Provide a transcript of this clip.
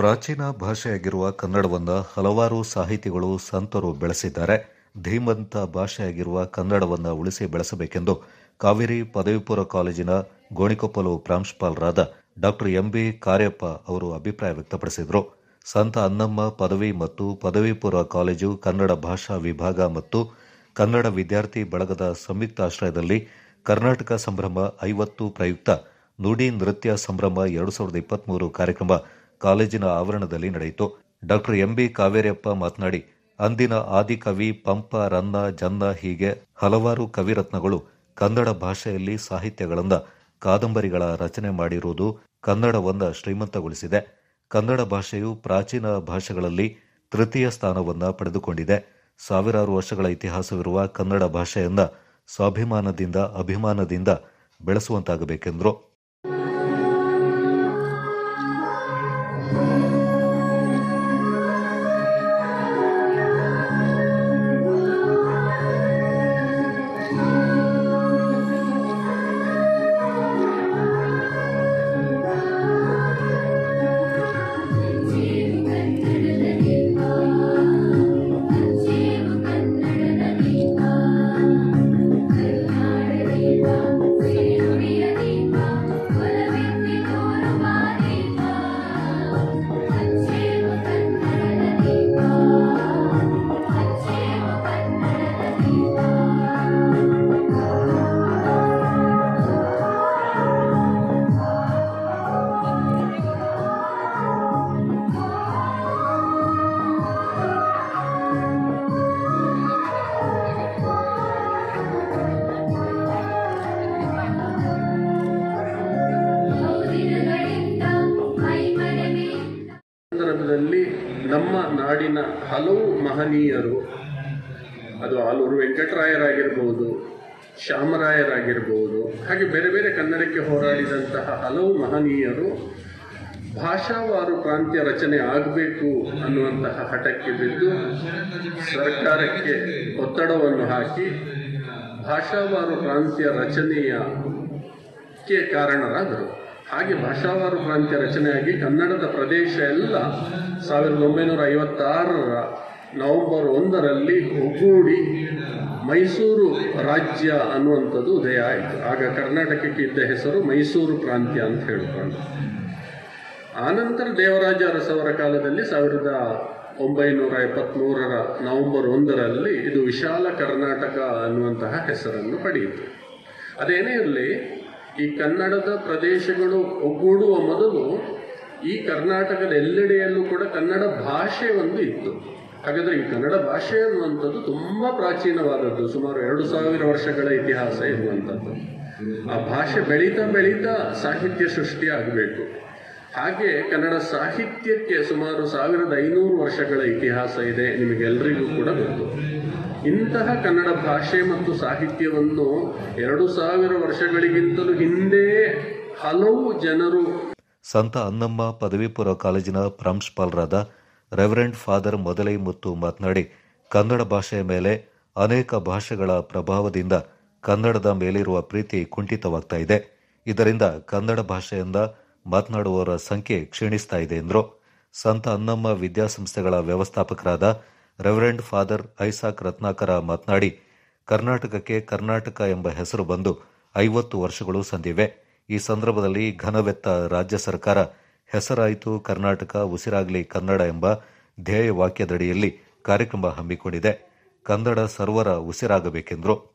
ಪ್ರಾಚೀನ ಭಾಷೆಯಾಗಿರುವ ಕನ್ನಡವನ್ನು ಹಲವಾರು ಸಾಹಿತಿಗಳು, ಸಂತರು ಬೆಳೆಸಿದ್ದಾರೆ. ಧೀಮಂತ ಭಾಷೆಯಾಗಿರುವ ಕನ್ನಡವನ್ನು ಉಳಿಸಿ ಬೆಳೆಸಬೇಕೆಂದು ಕಾವೇರಿ ಪದವಿಪೂರ್ವ ಕಾಲೇಜಿನ ಗೋಣಿಕೊಪ್ಪಲು ಪ್ರಾಂಶುಪಾಲರಾದ ಡಾಕ್ಟರ್ ಎಂ. ಬಿ. ಕಾರ್ಯಪ್ಪ ಅವರು ಅಭಿಪ್ರಾಯ ವ್ಯಕ್ತಪಡಿಸಿದರು. ಸಂತ ಅನ್ನಮ್ಮ ಪದವಿ ಮತ್ತು ಪದವಿ ಪೂರ್ವ ಕಾಲೇಜು ಕನ್ನಡ ಭಾಷಾ ವಿಭಾಗ ಮತ್ತು ಕನ್ನಡ ವಿದ್ಯಾರ್ಥಿ ಬಳಗದ ಸಂಯುಕ್ತ ಆಶ್ರಯದಲ್ಲಿ ಕರ್ನಾಟಕ ಸಂಭ್ರಮ ಐವತ್ತು ಪ್ರಯುಕ್ತ ನುಡಿ ನೃತ್ಯ ಸಂಭ್ರಮ ಎರಡು ಸಾವಿರದ ಇಪ್ಪತ್ಮೂರು ಕಾರ್ಯಕ್ರಮ ಕಾಲೇಜಿನ ಆವರಣದಲ್ಲಿ ನಡೆಯಿತು. ಡಾಕ್ಟರ್ ಎಂಬಿ ಕಾವೇರಿಯಪ್ಪ ಮಾತನಾಡಿ, ಅಂದಿನ ಆದಿಕವಿ ಪಂಪ ರನ್ನ ಜನ್ನ ಹೀಗೆ ಹಲವಾರು ಕವಿರತ್ನಗಳು ಕನ್ನಡ ಭಾಷೆಯಲ್ಲಿ ಸಾಹಿತ್ಯಗಳನ್ನ ಕಾದಂಬರಿಗಳ ರಚನೆ ಮಾಡಿರುವುದು ಕನ್ನಡವನ್ನ ಶ್ರೀಮಂತಗೊಳಿಸಿದೆ. ಕನ್ನಡ ಭಾಷೆಯು ಪ್ರಾಚೀನ ಭಾಷೆಗಳಲ್ಲಿ ತೃತೀಯ ಸ್ಥಾನವನ್ನು ಪಡೆದುಕೊಂಡಿದೆ. ಸಾವಿರಾರು ವರ್ಷಗಳ ಇತಿಹಾಸವಿರುವ ಕನ್ನಡ ಭಾಷೆಯನ್ನ ಸ್ವಾಭಿಮಾನದಿಂದ ಅಭಿಮಾನದಿಂದ ಬೆಳೆಸುವಂತಾಗಬೇಕೆಂದರು. ನಮ್ಮ ನಾಡಿನ ಹಲವು ಮಹನೀಯರು, ಅದು ಆಲೂರು ವೆಂಕಟರಾಯರಾಗಿರ್ಬೋದು, ಶ್ಯಾಮರಾಯರಾಗಿರ್ಬೋದು, ಹಾಗೆ ಬೇರೆ ಬೇರೆ ಕನ್ನಡಕ್ಕೆ ಹೋರಾಡಿದಂತಹ ಹಲವು ಮಹನೀಯರು ಭಾಷಾವಾರು ಪ್ರಾಂತ್ಯ ರಚನೆ ಆಗಬೇಕು ಅನ್ನುವಂತಹ ಹಠಕ್ಕೆ ಬಿದ್ದು ಸರ್ಕಾರಕ್ಕೆ ಒತ್ತಡವನ್ನು ಹಾಕಿ ಭಾಷಾವಾರು ಪ್ರಾಂತ್ಯ ರಚನೆಯಕ್ಕೆ ಕಾರಣರಾದರು. ಹಾಗೆ ಭಾಷಾವಾರು ಪ್ರಾಂತ್ಯ ರಚನೆಯಾಗಿ ಕನ್ನಡದ ಪ್ರದೇಶ ಎಲ್ಲ ಸಾವಿರದ ಒಂಬೈನೂರ ಐವತ್ತಾರರ ನವೆಂಬರ್ ಒಂದರಲ್ಲಿ ಒಗ್ಗೂಡಿ ಮೈಸೂರು ರಾಜ್ಯ ಅನ್ನುವಂಥದ್ದು ಉದಯ ಆಯಿತು. ಆಗ ಕರ್ನಾಟಕಕ್ಕೆ ಇದ್ದ ಹೆಸರು ಮೈಸೂರು ಪ್ರಾಂತ್ಯ ಅಂತ ಹೇಳಿಕೊಂಡು. ಆನಂತರ ದೇವರಾಜ ಅರಸವರ ಕಾಲದಲ್ಲಿ ಸಾವಿರದ ಒಂಬೈನೂರ ಎಪ್ಪತ್ತ್ಮೂರರ ನವೆಂಬರ್ ಒಂದರಲ್ಲಿ ಇದು ವಿಶಾಲ ಕರ್ನಾಟಕ ಅನ್ನುವಂತಹ ಹೆಸರನ್ನು ಪಡೆಯಿತು. ಅದೇನೇ ಇರಲಿ ಈ ಕನ್ನಡದ ಪ್ರದೇಶಗಳು ಒಗ್ಗೂಡುವ ಮೊದಲು ಈ ಕರ್ನಾಟಕದ ಎಲ್ಲೆಡೆಯಲ್ಲೂ ಕೂಡ ಕನ್ನಡ ಭಾಷೆ ಒಂದು ಇತ್ತು. ಹಾಗಾದರೆ ಈ ಕನ್ನಡ ಭಾಷೆ ಅನ್ನುವಂಥದ್ದು ತುಂಬ ಪ್ರಾಚೀನವಾದದ್ದು, ಸುಮಾರು ಎರಡು ಸಾವಿರ ವರ್ಷಗಳ ಇತಿಹಾಸ ಇರುವಂಥದ್ದು. ಆ ಭಾಷೆ ಬೆಳೀತಾ ಬೆಳೀತಾ ಸಾಹಿತ್ಯ ಸೃಷ್ಟಿ ಆಗಬೇಕು ಹಾಗೆ ಕನ್ನಡ ಸಾಹಿತ್ಯಕ್ಕೆ ಸುಮಾರು ಸಾವಿರದ ಐನೂರು ವರ್ಷಗಳ ಇತಿಹಾಸ ಇದೆ ನಿಮಗೆಲ್ಲರಿಗೂ ಕೂಡ ಗೊತ್ತು. ಇಂತಹ ಕನ್ನಡ ಭಾಷೆ ಮತ್ತು ಸಾಹಿತ್ಯವನ್ನು ಎರಡು ಸಾವಿರ ವರ್ಷಗಳಿಗಿಂತಲೂ ಹಿಂದೆ ಹಲವು ಜನರು ಸಂತ ಅನ್ನಮ್ಮ ಪದವಿ ಪೂರ್ವ ಕಾಲೇಜಿನ ಪ್ರಾಂಶುಪಾಲರಾದ ರೆವರೆಂಡ್ ಫಾದರ್ ಮೊದಲೈ ಮುತ್ತು ಮಾತನಾಡಿ, ಕನ್ನಡ ಭಾಷೆಯ ಮೇಲೆ ಅನೇಕ ಭಾಷೆಗಳ ಪ್ರಭಾವದಿಂದ ಕನ್ನಡದ ಮೇಲಿರುವ ಪ್ರೀತಿ ಕುಂಠಿತವಾಗ್ತಾ ಇದೆ. ಇದರಿಂದ ಕನ್ನಡ ಭಾಷೆಯಿಂದ ಮಾತನಾಡುವವರ ಸಂಖ್ಯೆ ಕ್ಷೀಣಿಸ್ತಾ ಇದೆ ಎಂದರು. ಸಂತ ಅನ್ನಮ್ಮ ವಿದ್ಯಾಸಂಸ್ಥೆಗಳ ವ್ಯವಸ್ಥಾಪಕರಾದ ರೆವರೆಂಡ್ ಫಾದರ್ ಐಸಾಕ್ ರತ್ನಾಕರ ಮಾತನಾಡಿ, ಕರ್ನಾಟಕಕ್ಕೆ ಕರ್ನಾಟಕ ಎಂಬ ಹೆಸರು ಬಂದು ಐವತ್ತು ವರ್ಷಗಳು ಸಂದಿವೆ. ಈ ಸಂದರ್ಭದಲ್ಲಿ ಘನವೆತ್ತ ರಾಜ್ಯ ಸರ್ಕಾರ, ಹೆಸರಾಯಿತು ಕರ್ನಾಟಕ, ಉಸಿರಾಗಲಿ ಕನ್ನಡ ಎಂಬ ಧ್ಯೇಯ ವಾಕ್ಯದಡಿಯಲ್ಲಿ ಕಾರ್ಯಕ್ರಮ ಹಮ್ಮಿಕೊಂಡಿದೆ. ಕನ್ನಡ ಸರ್ವರ ಉಸಿರಾಗಬೇಕೆಂದರು.